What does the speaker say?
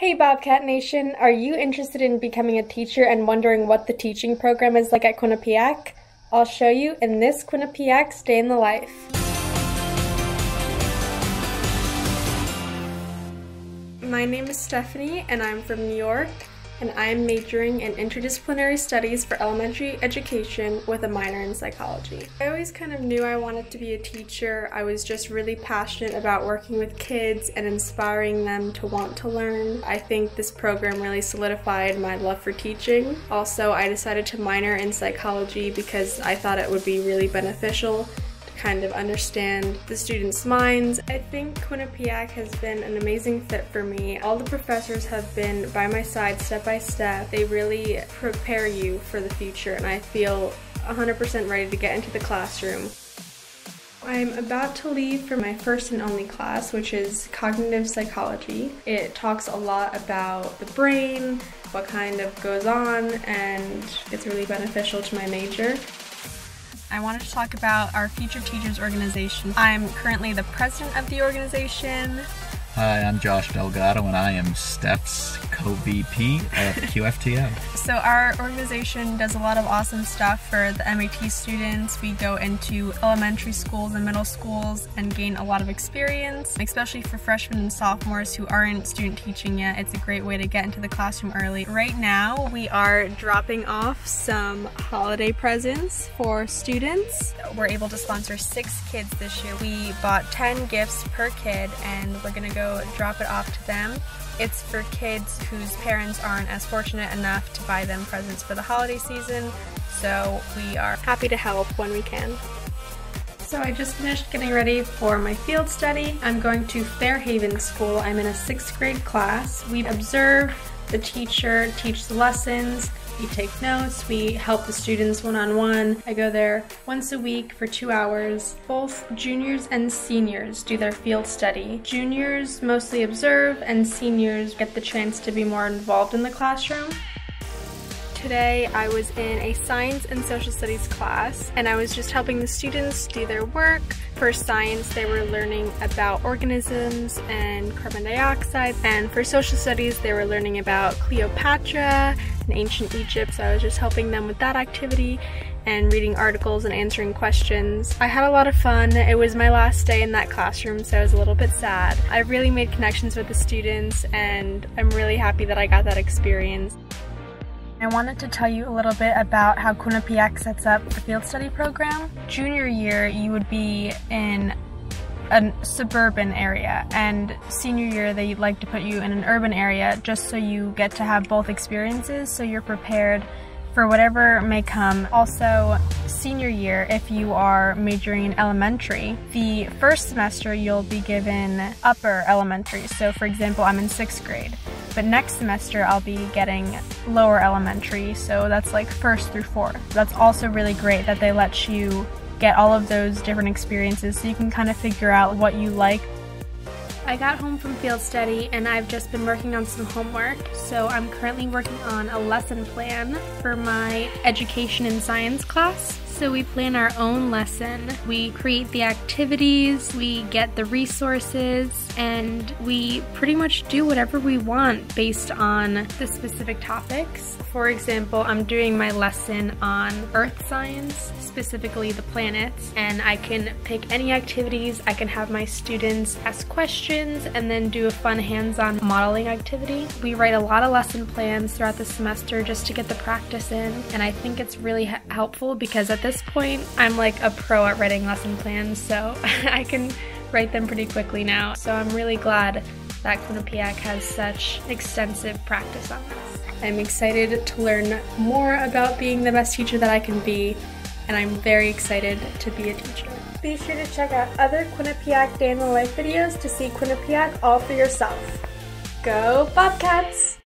Hey Bobcat Nation, are you interested in becoming a teacher and wondering what the teaching program is like at Quinnipiac? I'll show you in this Quinnipiac's Day in the Life. My name is Stefanie and I'm from New York and I'm majoring in interdisciplinary studies for elementary education with a minor in psychology. I always kind of knew I wanted to be a teacher. I was just really passionate about working with kids and inspiring them to want to learn. I think this program really solidified my love for teaching. Also, I decided to minor in psychology because I thought it would be really beneficial kind of understand the students' minds. I think Quinnipiac has been an amazing fit for me. All the professors have been by my side step by step. They really prepare you for the future and I feel 100% ready to get into the classroom. I'm about to leave for my first and only class, which is cognitive psychology. It talks a lot about the brain, what kind of goes on, and it's really beneficial to my major. I wanted to talk about our Future Teachers organization. I'm currently the president of the organization. Hi, I'm Josh Delgado and I am Steph's co-VP of QFTO. So our organization does a lot of awesome stuff for the MAT students. We go into elementary schools and middle schools and gain a lot of experience, especially for freshmen and sophomores who aren't student teaching yet. It's a great way to get into the classroom early. Right now, we are dropping off some holiday presents for students. We're able to sponsor six kids this year. We bought 10 gifts per kid and we're gonna go drop it off to them. It's for kids whose parents aren't as fortunate enough to buy them presents for the holiday season, so we are happy to help when we can. So I just finished getting ready for my field study. I'm going to Fair Haven School. I'm in a sixth grade class. We observe the teacher teach the lessons, we take notes, we help the students one-on-one. -on -one. I go there once a week for two hours. Both juniors and seniors do their field study. Juniors mostly observe and seniors get the chance to be more involved in the classroom. Today I was in a science and social studies class and I was just helping the students do their work. For science they were learning about organisms and carbon dioxide and for social studies they were learning about Cleopatra and ancient Egypt so I was just helping them with that activity and reading articles and answering questions. I had a lot of fun. It was my last day in that classroom, so I was a little bit sad. I really made connections with the students, and I'm really happy that I got that experience. I wanted to tell you a little bit about how Quinnipiac sets up the field study program. Junior year, you would be in a suburban area and senior year they like to put you in an urban area just so you get to have both experiences so you're prepared for whatever may come. Also, senior year, if you are majoring in elementary, the first semester you'll be given upper elementary. So for example, I'm in sixth grade. But next semester I'll be getting lower elementary, so that's like first through fourth. That's also really great that they let you get all of those different experiences so you can kind of figure out what you like. I got home from field study and I've just been working on some homework. So I'm currently working on a lesson plan for my education and science class. So we plan our own lesson, we create the activities, we get the resources, and we pretty much do whatever we want based on the specific topics. For example, I'm doing my lesson on earth science, specifically the planets, and I can pick any activities, I can have my students ask questions, and then do a fun hands-on modeling activity. We write a lot of lesson plans throughout the semester just to get the practice in, and I think it's really helpful because at this this point, I'm like a pro at writing lesson plans, so I can write them pretty quickly now. So I'm really glad that Quinnipiac has such extensive practice on this. I'm excited to learn more about being the best teacher that I can be, and I'm very excited to be a teacher. Be sure to check out other Quinnipiac Day in the Life videos to see Quinnipiac all for yourself. Go Bobcats!